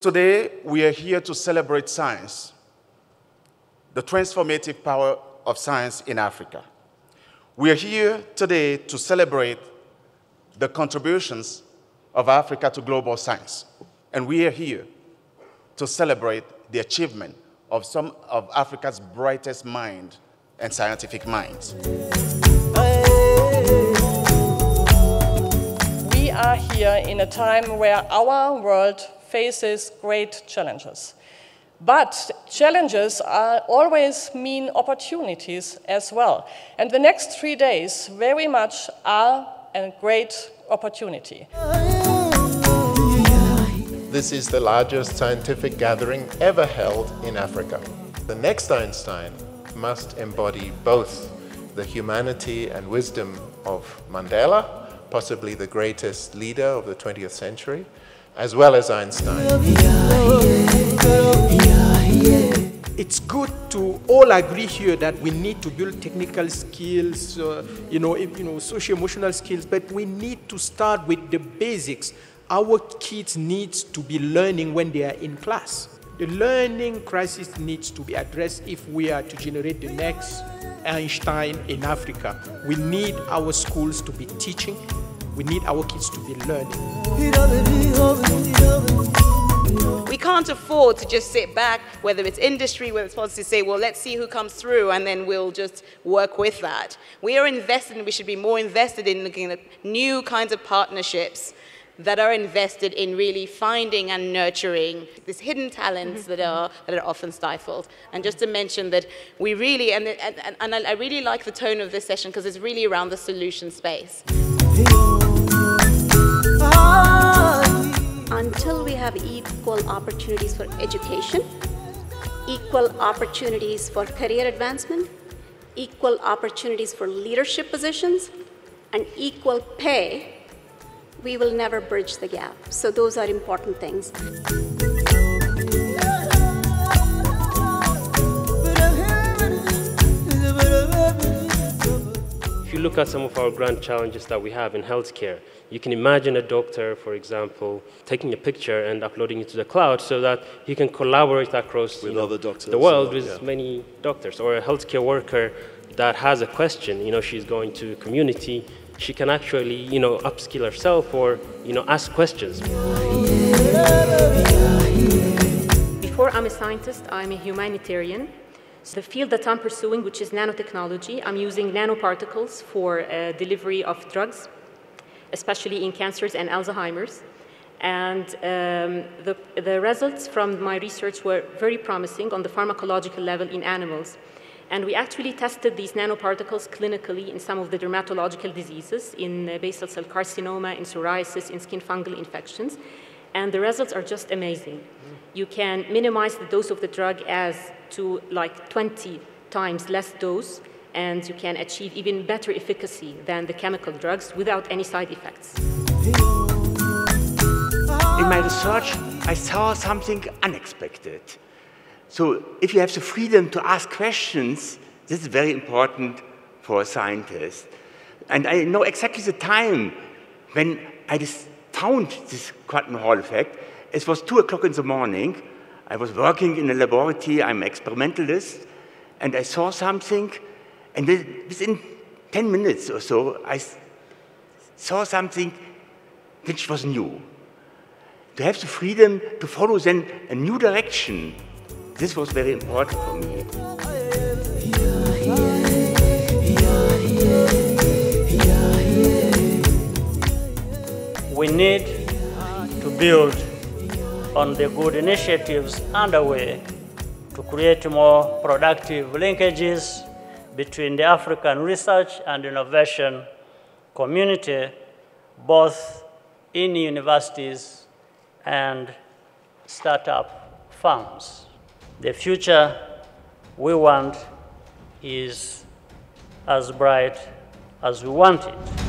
Today, we are here to celebrate science, the transformative power of science in Africa. We are here today to celebrate the contributions of Africa to global science. And we are here to celebrate the achievement of some of Africa's brightest minds and scientific minds. We are here in a time where our world faces great challenges. But challenges are always mean opportunities as well. And the next three days very much are a great opportunity. This is the largest scientific gathering ever held in Africa. The next Einstein must embody both the humanity and wisdom of Mandela, possibly the greatest leader of the 20th century, as well as Einstein. It's good to all agree here that we need to build technical skills, uh, you know, you know, social-emotional skills, but we need to start with the basics. Our kids need to be learning when they are in class. The learning crisis needs to be addressed if we are to generate the next Einstein in Africa. We need our schools to be teaching. We need our kids to be learning. We can't afford to just sit back, whether it's industry, whether it's policy, say, well, let's see who comes through and then we'll just work with that. We are invested and we should be more invested in looking at new kinds of partnerships that are invested in really finding and nurturing these hidden talents that are, that are often stifled. And just to mention that we really, and, and, and I really like the tone of this session because it's really around the solution space. Until we have equal opportunities for education, equal opportunities for career advancement, equal opportunities for leadership positions, and equal pay, we will never bridge the gap. So those are important things. If you look at some of our grand challenges that we have in healthcare, you can imagine a doctor, for example, taking a picture and uploading it to the cloud so that he can collaborate across with know, other doctors the world with yeah. many doctors. Or a healthcare worker that has a question, you know, she's going to community, she can actually, you know, upskill herself or, you know, ask questions. Before I'm a scientist, I'm a humanitarian. So the field that I'm pursuing, which is nanotechnology, I'm using nanoparticles for uh, delivery of drugs, especially in cancers and Alzheimer's. And um, the, the results from my research were very promising on the pharmacological level in animals. And we actually tested these nanoparticles clinically in some of the dermatological diseases, in uh, basal cell carcinoma, in psoriasis, in skin fungal infections. And the results are just amazing. You can minimize the dose of the drug as to like 20 times less dose, and you can achieve even better efficacy than the chemical drugs without any side effects. In my research, I saw something unexpected. So if you have the freedom to ask questions, this is very important for a scientist. And I know exactly the time when I found this quantum Hall effect. It was 2 o'clock in the morning. I was working in a laboratory. I'm an experimentalist. And I saw something. And within 10 minutes or so, I saw something which was new. To have the freedom to follow then a new direction this was very important for me. We need to build on the good initiatives underway to create more productive linkages between the African research and innovation community, both in universities and startup firms. The future we want is as bright as we want it.